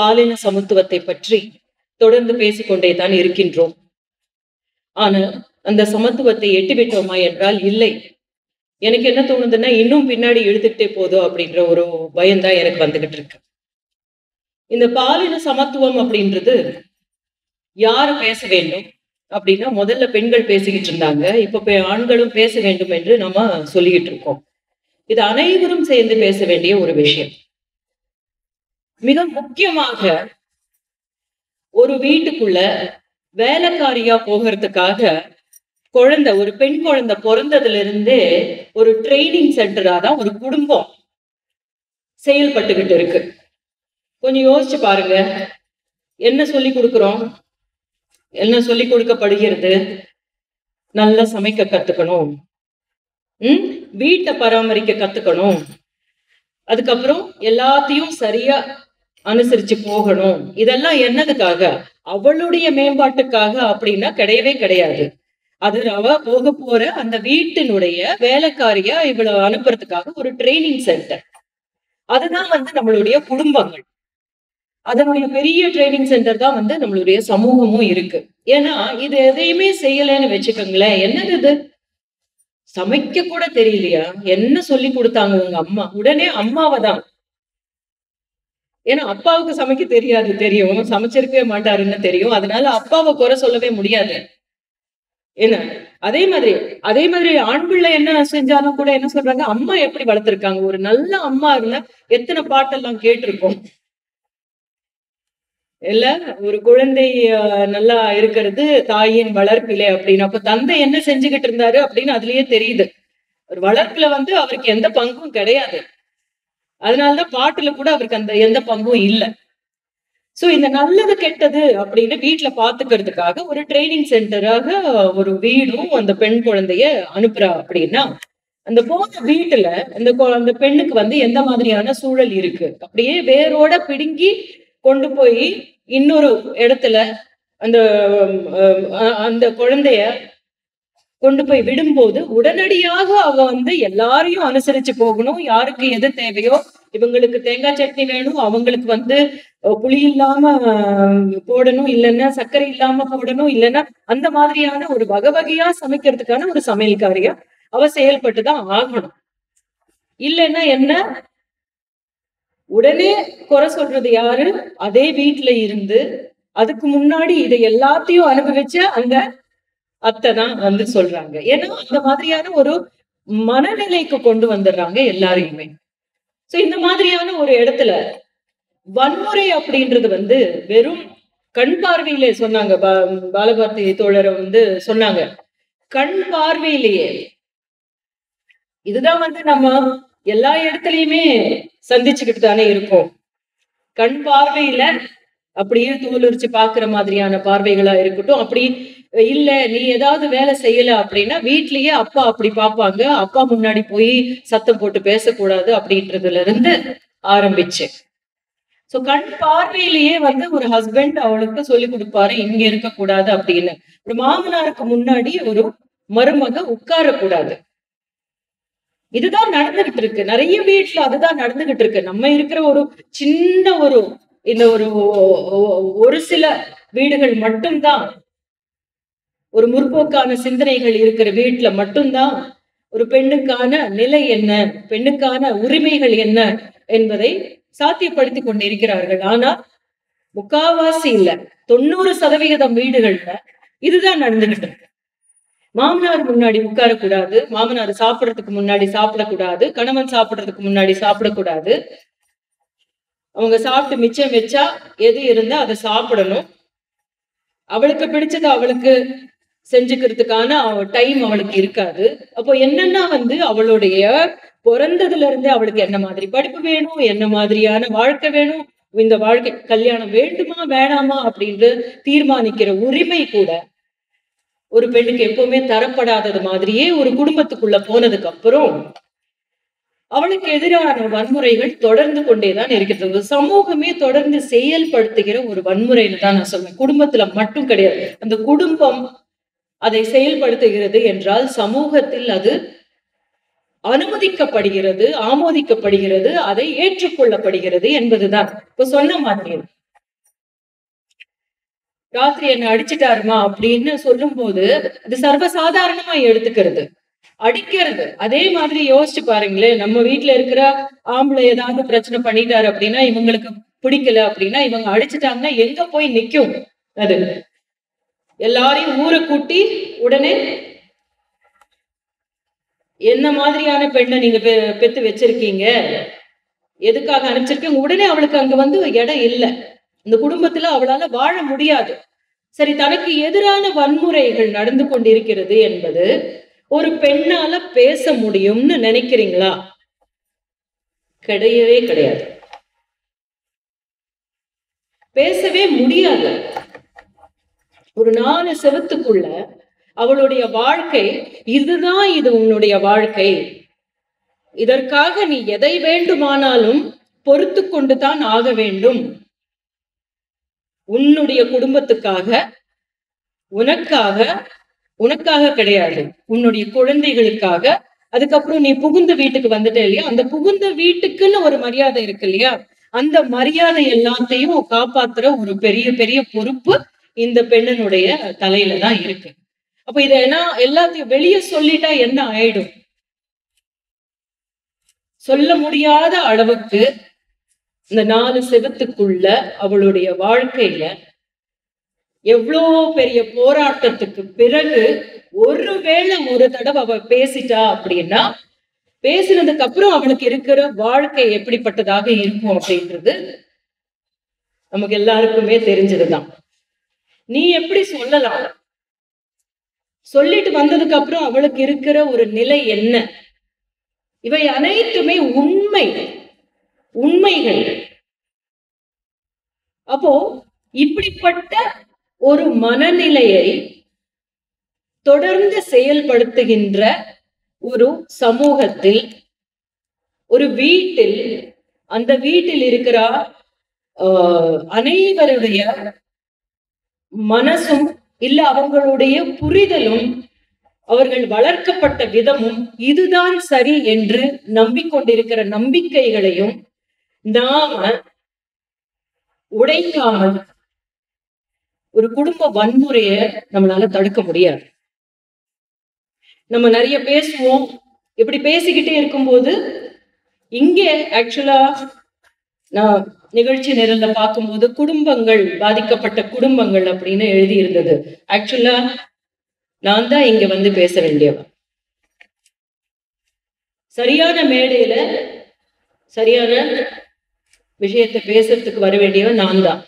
பாலின சமத்துவத்தை பற்றி தொடர்ந்து பேசிக்கொண்டே தான் இருக்கின்றோம். ஆனா அந்த சமத்துவத்தை எட்டிவிட்டோமா என்றால் இல்லை. எனக்கு என்ன தோணுதுன்னா இன்னும் பின்னாடி இழுத்துக்கிட்டே போதும் அப்படின்ற ஒரு பயம்தான் எனக்கு வந்துகிட்டு இருக்கு. இந்த பாலின சமத்துவம் அப்படின்றது யாரு பேச வேண்டும்? அப்படின்னா முதல்ல பெண்கள் பேசிக்கிட்டு இருந்தாங்க. இப்ப ஆண்களும் பேச வேண்டும் என்று நம்ம சொல்லிக்கிட்டு இருக்கோம். இது அனைவரும் சேர்ந்து பேச வேண்டிய ஒரு விஷயம். மிக முக்கியமாக ஒரு வீட்டுக்குள்ள வேலைக்காரியா போகிறதுக்காக குழந்தை ஒரு பெண் குழந்தை பிறந்ததுல இருந்து ஒரு ட்ரைனிங் சென்டரா தான் ஒரு குடும்பம் செயல்பட்டுக்கிட்டு இருக்கு. கொஞ்சம் யோசிச்சு பாருங்க. என்ன சொல்லி கொடுக்குறோம்? என்ன சொல்லி கொடுக்கப்படுகிறது? நல்லா சமைக்க கத்துக்கணும். ம்? வீட்டை பராமரிக்க கத்துக்கணும். அதுக்கப்புறம் எல்லாத்தையும் சரியா அனுசரிச்சு போகணும். இதெல்லாம் என்னதுக்காக? அவளுடைய மேம்பாட்டுக்காக அப்படின்னா கிடையவே கிடையாது. அது அவ போக போற அந்த வீட்டினுடைய வேலைக்காரியா இவ்வளவு அனுப்புறதுக்காக ஒரு ட்ரைனிங் சென்டர் அதுதான் வந்து நம்மளுடைய குடும்பங்கள். அதனுடைய பெரிய ட்ரைனிங் சென்டர் தான் வந்து நம்மளுடைய சமூகமும் இருக்கு. ஏன்னா இது எதையுமே செய்யலைன்னு வச்சுக்கோங்களேன். என்னது இது? சமைக்க கூட தெரியலையா? என்ன சொல்லி கொடுத்தாங்க உங்க அம்மா? உடனே அம்மாவை தான் ஏன்னா அப்பாவுக்கு சமைக்க தெரியாது தெரியும். சமைச்சிருக்கவே மாட்டாருன்னு தெரியும். அதனால அப்பாவை குறை சொல்லவே முடியாது. என்ன? அதே மாதிரி அதே மாதிரி ஆண் பிள்ளை என்ன செஞ்சாலும் கூட என்ன சொல்றாங்க? அம்மா எப்படி வளர்த்திருக்காங்க? ஒரு நல்ல அம்மா இருந்தா எத்தனை பாட்டெல்லாம் கேட்டிருக்கோம் இல்ல ஒரு குழந்தை நல்லா இருக்கிறது தாயின் வளர்ப்பிலே அப்படின்னு. அப்ப தந்தை என்ன செஞ்சுக்கிட்டு இருந்தாரு அப்படின்னு அதுலயே தெரியுது. ஒரு வளர்ப்புல வந்து அவருக்கு எந்த பங்கும் கிடையாது. அதனாலதான் பாட்டுல கூட அவருக்கு அந்த எந்த பங்கும் இல்ல. சோ இந்த நல்லது கெட்டது அப்படின்னு வீட்டுல பாத்துக்கிறதுக்காக ஒரு ட்ரைனிங் சென்டராக ஒரு வீடும் அந்த பெண் குழந்தைய அனுப்புறா அப்படின்னா அந்த போன வீட்டுல அந்த அந்த பெண்ணுக்கு வந்து எந்த மாதிரியான சூழல் இருக்கு? அப்படியே வேரோட பிடுங்கி கொண்டு போய் இன்னொரு இடத்துல அந்த அந்த குழந்தைய கொண்டு போய் விடும்போது உடனடியாக அவ வந்து எல்லாரையும் அனுசரிச்சு போகணும். யாருக்கு எது தேவையோ இவங்களுக்கு தேங்காய் சட்னி வேணும் அவங்களுக்கு வந்து புளி இல்லாம போடணும் இல்லைன்னா சர்க்கரை இல்லாம போடணும் இல்லைன்னா அந்த மாதிரியான ஒரு வகை வகையா சமைக்கிறதுக்கான ஒரு சமையல்காரியா அவ செயல்பட்டுதான் ஆகணும். இல்லைன்னா என்ன? உடனே குறை சொல்றது யாரு? அதே வீட்டுல இருந்து அதுக்கு முன்னாடி இதை எல்லாத்தையும் அனுபவிச்ச அந்த அத்தை தான் வந்து சொல்றாங்க. ஏன்னா அந்த மாதிரியான ஒரு மனநிலைக்கு கொண்டு வந்துடுறாங்க எல்லாரையுமே. சோ இந்த மாதிரியான ஒரு இடத்துல வன்முறை அப்படின்றது வந்து வெறும் கண் பார்வையிலே சொன்னாங்க. பாலபாரதி தோழரை வந்து சொன்னாங்க. கண் பார்வையிலேயே. இதுதான் வந்து நம்ம எல்லா இடத்துலயுமே சந்திச்சுக்கிட்டு தானே இருக்கோம். கண் பார்வையில அப்படியே தூளுரிச்சு பாக்குற மாதிரியான பார்வைகளா இருக்கட்டும் அப்படி இல்ல நீ ஏதாவது வேலை செய்யல அப்படின்னா வீட்லயே அப்பா அப்படி பார்ப்பாங்க. அப்பா முன்னாடி போய் சத்தம் போட்டு பேசக்கூடாது அப்படின்றதுல இருந்து ஆரம்பிச்சு. சோ கண் பார்வையிலேயே வந்து ஒரு ஹஸ்பண்ட் அவளுக்கு சொல்லி கொடுப்பாரு இங்க இருக்கக்கூடாது அப்படின்னு. ஒரு மாமனாருக்கு முன்னாடி ஒரு மருமக உட்காரக்கூடாது. இதுதான் நடந்துகிட்டு இருக்கு. நிறைய வீட்டுல அதுதான் நடந்துகிட்டு இருக்கு. நம்ம இருக்கிற ஒரு சின்ன ஒரு இந்த ஒரு ஒரு சில வீடுகள் மட்டும்தான். ஒரு முற்போக்கான சிந்தனைகள் இருக்கிற வீட்டுல மட்டும்தான் ஒரு பெண்ணுக்கான நிலை என்ன பெண்ணுக்கான உரிமைகள் என்ன என்பதை சாத்தியப்படுத்தி கொண்டிருக்கிறார்கள். ஆனா முக்காவாசி இல்ல தொண்ணூறு சதவிகிதம் வீடுகள்ல இதுதான் நடந்துகிட்டு இருக்கு. மாமனார் முன்னாடி உட்காரக்கூடாது மாமனார் சாப்பிடறதுக்கு முன்னாடி சாப்பிடக்கூடாது கணவன் சாப்பிடுறதுக்கு முன்னாடி சாப்பிடக்கூடாது. அவங்க சாப்பிட்டு மிச்சம் வச்சா எது இருந்தா அதை சாப்பிடணும். அவளுக்கு பிடிச்சது அவளுக்கு செஞ்சுக்கிறதுக்கான டைம் அவளுக்கு இருக்காது. அப்போ என்னன்னா வந்து அவளுடைய பிறந்ததுல இருந்து அவளுக்கு என்ன மாதிரி படிப்பு வேணும் என்ன மாதிரியான வாழ்க்கை வேணும் இந்த வாழ்க்கை கல்யாணம் வேண்டுமா வேணாமா அப்படின்னு தீர்மானிக்கிற உரிமை கூட ஒரு பெண்ணுக்கு எப்பவுமே தரப்படாதது மாதிரியே ஒரு குடும்பத்துக்குள்ள போனதுக்கு அப்புறம் அவளுக்கு எதிரான வன்முறைகள் தொடர்ந்து கொண்டேதான் இருக்கிறது. சமூகமே தொடர்ந்து செயல்படுத்துகிற ஒரு வன்முறைன்னு தான் நான் சொல்றேன் குடும்பத்துல மட்டும் கிடையாது. அந்த குடும்பம் அதை செயல்படுத்துகிறது என்றால் சமூகத்தில் அது அனுமதிக்கப்படுகிறது ஆமோதிக்கப்படுகிறது அதை ஏற்றுக்கொள்ளப்படுகிறது என்பதுதான். இப்ப சொன்ன மாதிரி ராத்திரி என்ன அடிச்சிட்டாருமா அப்படின்னு சொல்லும் போது அது சர்வசாதாரணமா எடுத்துக்கிறது. அடிக்கிறது. அதே மாதிரி யோசிச்சு பாருங்களேன் நம்ம வீட்டுல இருக்கிற ஆம்பளை ஏதாவது பிரச்சனை பண்ணிட்டாரு அப்படின்னா இவங்களுக்கு பிடிக்கல அப்படின்னா இவங்க அடிச்சிட்டாங்கன்னா எங்க போய் நிக்கும் அது? எல்லாரையும் ஊரை கூட்டி உடனே என்ன மாதிரியான பெண்ணை நீங்க பெ- பெத்து வச்சிருக்கீங்க? எதுக்காக அனுப்பிச்சிருக்கீங்க? உடனே அவளுக்கு அங்க வந்து இடம் இல்லை. இந்த குடும்பத்துல அவளால வாழ முடியாது. சரி தனக்கு எதிரான வன்முறைகள் நடந்து கொண்டிருக்கிறது என்பது ஒரு பெண்ணால பேச முடியும்னு நினைக்கிறீங்களா? கிடையவே கிடையாது. பேசவே முடியாது. ஒரு நாலு செவத்துக்குள்ள அவளுடைய வாழ்க்கை இதுதான் இது உன்னுடைய வாழ்க்கை. இதற்காக நீ எதை வேண்டுமானாலும் பொறுத்து கொண்டுதான் ஆக வேண்டும். உன்னுடைய குடும்பத்துக்காக உனக்காக உனக்காக கிடையாது. உன்னுடைய குழந்தைகளுக்காக. அதுக்கப்புறம் நீ புகுந்த வீட்டுக்கு வந்துட்ட இல்லையா? அந்த புகுந்த வீட்டுக்குன்னு ஒரு மரியாதை இருக்கு இல்லையா? அந்த மரியாதை எல்லாத்தையும் காப்பாத்துற ஒரு பெரிய பெரிய பொறுப்பு இந்த பெண்ணனுடைய தலையில தான் இருக்கு. அப்ப இத எல்லாத்தையும் வெளியே சொல்லிட்டா என்ன ஆயிடும்? சொல்ல முடியாத அளவுக்கு இந்த நாலு செவத்துக்குள்ள அவளுடைய வாழ்க்கையில எவ்வளோ பெரிய போராட்டத்துக்கு பிறகு ஒருவேளை ஒரு தடவை அவ பேசிட்டா அப்படின்னா பேசினதுக்கு அப்புறம் அவளுக்கு இருக்கிற வாழ்க்கை எப்படிப்பட்டதாக இருக்கும் அப்படின்றது நமக்கு எல்லாருக்குமே தெரிஞ்சதுதான். நீ எப்படி சொல்லலாம்? சொல்லிட்டு வந்ததுக்கு அப்புறம் அவளுக்கு இருக்கிற ஒரு நிலை என்ன? இவை அனைத்துமே உண்மை. உண்மைகள். அப்போ இப்படிப்பட்ட ஒரு மனநிலையை தொடர்ந்து செயல்படுத்துகின்ற ஒரு சமூகத்தில் ஒரு வீட்டில் அந்த வீட்டில் இருக்கிற ஆஹ், அனைவருடைய மனசும் இல்ல அவங்களுடைய புரிதலும் அவர்கள் வளர்க்கப்பட்ட விதமும் இதுதான் சரி என்று நம்பிக்கொண்டிருக்கிற நம்பிக்கைகளையும் நாம உடைக்காமல் ஒரு குடும்ப வன்முறைய நம்மளால தடுக்க முடியாது. நம்ம நிறைய பேசுவோம். இப்படி பேசிக்கிட்டே இருக்கும்போது இங்கே ஆக்சுவலா நான் நிகழ்ச்சி நிரல்ல பார்க்கும்போது குடும்பங்கள் பாதிக்கப்பட்ட குடும்பங்கள் அப்படின்னு எழுதி இருந்தது ஆக்சுவலா நான் தான் இங்க வந்து பேச வேண்டியவன். சரியான மேடையில சரியான விஷயத்தை பேசுறதுக்கு வர வேண்டியவன் நான் தான்.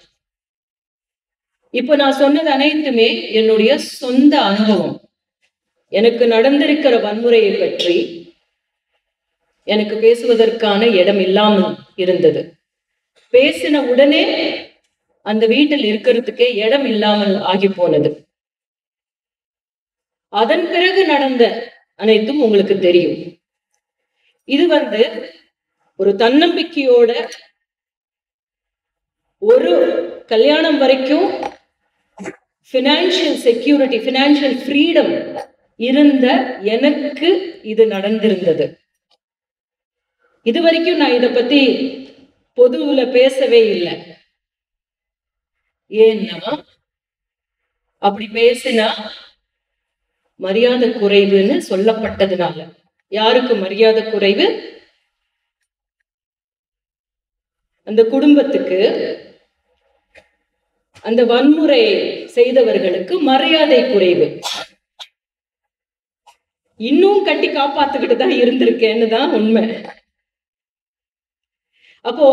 இப்போ நான் சொன்னது அனைத்துமே என்னுடைய சொந்த அனுபவம். எனக்கு நடந்திருக்கிற வன்முறையை பற்றி எனக்கு பேசுவதற்கான இடம் இல்லாமல் இருந்தது. பேசின உடனே அந்த வீட்டில் இருக்கிறதுக்கே இடம் இல்லாமல் ஆகி போனது. அதன் பிறகு நடந்த அனைத்தும் உங்களுக்கு தெரியும். இது வந்து ஒரு தன்னம்பிக்கையோட ஒரு கல்யாணம் வரைக்கும் ஃபினான்ஷியல் செக்யூரிட்டி ஃபினான்ஷியல் ஃப்ரீடம் இருந்த எனக்கு இது நடந்திருந்தது. இது வரைக்கும் நான் இதை பத்தி பொதுவுல பேசவே இல்லை. ஏன்னா அப்படி பேசினா மரியாதை குறைவுன்னு சொல்லப்பட்டதுனால. யாருக்கு மரியாதை குறைவு? அந்த குடும்பத்துக்கு அந்த வன்முறை செய்தவர்களுக்கு மரியாதை குறைவு. இன்னும் கட்டி காப்பாத்துக்கிட்டு தான் இருந்திருக்கேன்னு தான் உண்மை. அப்போ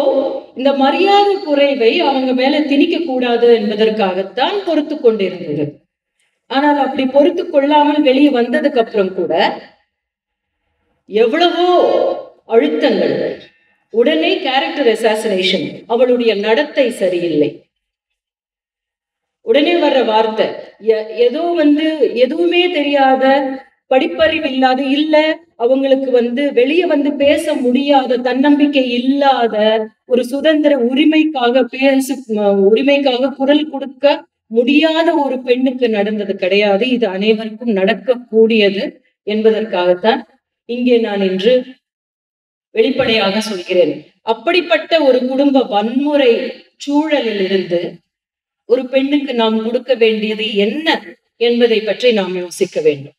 இந்த மரியாதை குறைவை அவங்க மேல திணிக்க கூடாது என்பதற்காகத்தான் பொறுத்து கொண்டிருந்தது. ஆனால் அப்படி பொறுத்து கொள்ளாமல் வெளியே வந்ததுக்கு அப்புறம் கூட எவ்வளவோ அழுத்தங்கள் உடனே கேரக்டர் அசாசினேஷன் அவளுடைய நடத்தை சரியில்லை. உடனே வர்ற வார்த்தை எ- ஏதோ வந்து எதுவுமே தெரியாத படிப்பறிவு இல்லாத இல்ல அவங்களுக்கு வந்து வெளியே வந்து பேச முடியாத தன்னம்பிக்கை இல்லாத ஒரு சுதந்திர உரிமைக்காக பேசு உரிமைக்காக குரல் கொடுக்க முடியாத ஒரு பெண்ணுக்கு நடந்தது கிடையாது. இது அனைவருக்கும் நடக்கக்கூடியது என்பதற்காகத்தான் இங்கே நான் இன்று வெளிப்படையாக சொல்கிறேன். அப்படிப்பட்ட ஒரு குடும்ப வன்முறை சூழலில் இருந்து ஒரு பெண்ணுக்கு நாம் கொடுக்க வேண்டியது என்ன என்பதை பற்றி நாம் யோசிக்க வேண்டும்.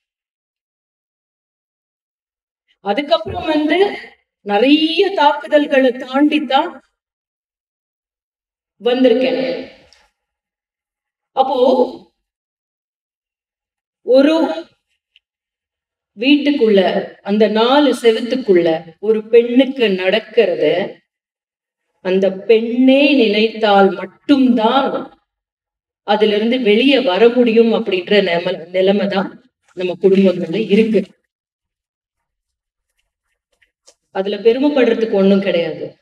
அதுக்கப்புறம் வந்து நிறைய தாக்குதல்களை தாண்டித்தான் வந்திருக்கேன். அப்போ ஒரு வீட்டுக்குள்ள அந்த நாலு செவத்துக்குள்ள ஒரு பெண்ணுக்கு நடக்கிறத அந்த பெண்ணே நினைத்தால் மட்டும்தான் அதுல இருந்து வெளியே வர முடியும் அப்படின்ற நிலைமை நிலைமை தான் நம்ம குடும்பங்கள்ல இருக்கு. அதுல பெருமைப்படுறதுக்கு ஒண்ணும் கிடையாது.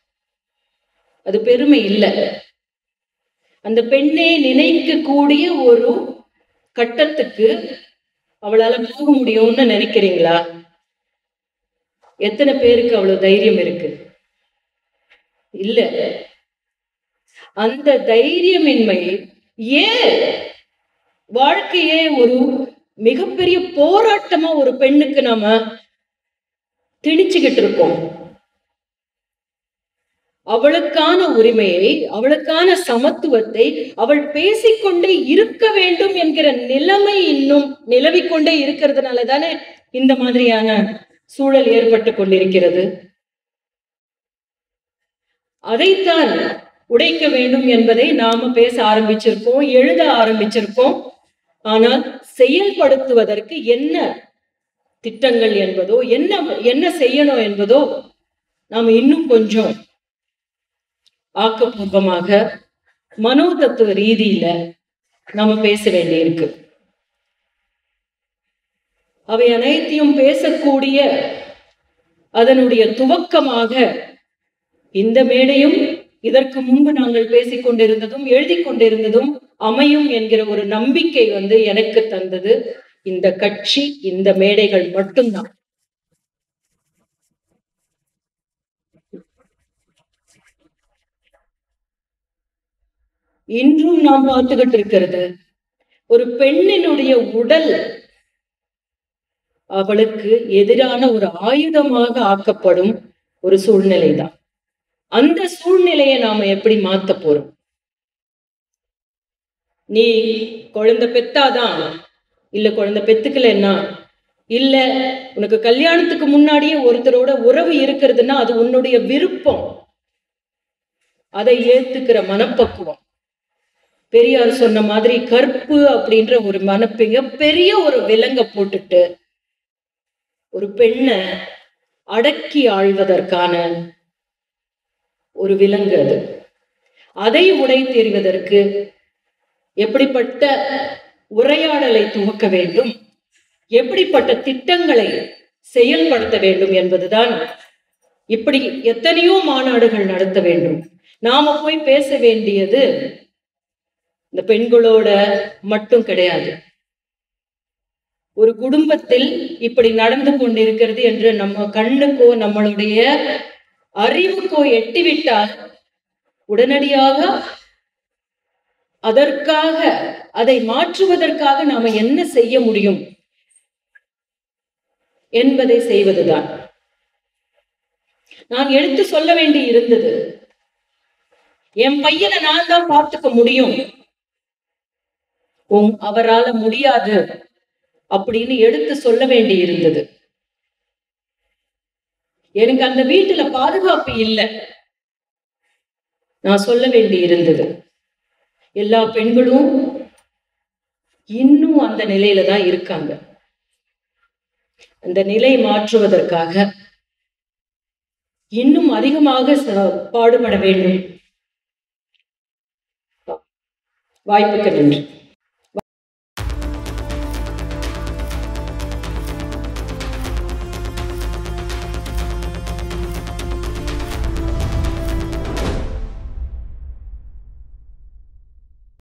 அது பெருமை இல்லை. அந்த பெண்ணே நினைக்க கூடிய ஒரு கட்டத்துக்கு அவளால போக முடியும்னு நினைக்கிறீங்களா? எத்தனை பேருக்கு அவ்வளவு தைரியம் இருக்கு? இல்ல. அந்த தைரியமின்மை ஏன்? வாழ்க்கையே ஒரு மிகப்பெரிய போராட்டமா ஒரு பெண்ணுக்கு நாம திணிச்சுக்கிட்டு இருக்கோம் அவளுக்கான உரிமையை அவளுக்கான சமத்துவத்தை அவள் பேசிக்கொண்டே இருக்க வேண்டும் என்கிற நிலைமை இன்னும் நிலவிக்கொண்டே இருக்கிறதுனால தானே இந்த மாதிரியான சூழல் ஏற்பட்டு கொண்டிருக்கிறது. அதைத்தான் உடைக்க வேண்டும் என்பதை நாம பேச ஆரம்பிச்சிருக்கோம் எழுத ஆரம்பிச்சிருக்கோம் ஆனால் செயல்படுத்துவதற்கு என்ன திட்டங்கள் என்பதோ என்ன என்ன செய்யணும் என்பதோ நாம் இன்னும் கொஞ்சம் ஆக்கப்பூர்வமாக மனோதத்துவ ரீதியில நாம பேச வேண்டியிருக்கு. அவை அனைத்தையும் பேசக்கூடிய அதனுடைய துவக்கமாக இந்த மேடையும் இதற்கு முன்பு நாங்கள் பேசிக் கொண்டிருந்ததும் எழுதி கொண்டிருந்ததும் அமையும் என்கிற ஒரு நம்பிக்கை வந்து எனக்கு தந்தது. இந்த கட்சி இந்த மேடைகள் மட்டும்தான். இன்றும் நாம் பார்த்துக்கிட்டு இருக்கிறது ஒரு பெண்ணினுடைய உடல் அவளுக்கு எதிரான ஒரு ஆயுதமாக ஆக்கப்படும் ஒரு சூழ்நிலை தான் அந்த சூழ்நிலையை நாம எப்படி மாத்த போறோம்? நீ குழந்தை பெத்தாதான் இல்லை குழந்தை பெத்துக்கலன்னா இல்லை உனக்கு கல்யாணத்துக்கு முன்னாடியே ஒருத்தரோட உறவு இருக்கிறதுன்னா அது உன்னுடைய விருப்பம். அதை ஏத்துக்கிற மனப்பக்குவம். பெரியார் சொன்ன மாதிரி கற்பு அப்படின்ற ஒரு மனப்பெங்க பெரிய ஒரு விலங்க போட்டுட்டு ஒரு பெண்ணை அடக்கி ஆழ்வதற்கான ஒரு விலங்கு அது. அதை உடை தெரிவதற்கு எப்படிப்பட்ட உரையாடலை துவக்க வேண்டும். எப்படிப்பட்ட திட்டங்களை செயல்படுத்த வேண்டும் என்பதுதான் இப்படி எத்தனையோ மாநாடுகள் நடத்த வேண்டும். நாம போய் பேச வேண்டியது இந்த பெண்களோட மட்டும் கிடையாது. ஒரு குடும்பத்தில் இப்படி நடந்து கொண்டிருக்கிறது என்று நம்ம கண்ணுக்கோ நம்மளுடைய அறிவுக்கோ எட்டிவிட்டால் உடனடியாக அதற்காக அதை மாற்றுவதற்காக நாம என்ன செய்ய முடியும் என்பதை செய்வதுதான். நான் எடுத்து சொல்ல வேண்டி இருந்தது என் பையனை நான் தான் பார்த்துக்க முடியும். உம் அவரால முடியாது அப்படின்னு எடுத்து சொல்ல வேண்டி இருந்தது. எனக்கு அந்த வீட்டுல பாதுகாப்பு இல்லை. நான் சொல்ல வேண்டி இருந்தது. எல்லா பெண்களும் இன்னும் அந்த நிலையில தான் இருக்காங்க. அந்த நிலை மாற்றுவதற்காக இன்னும் அதிகமாக பாடுபட வேண்டும். வாய்ப்புக்கு நன்றி.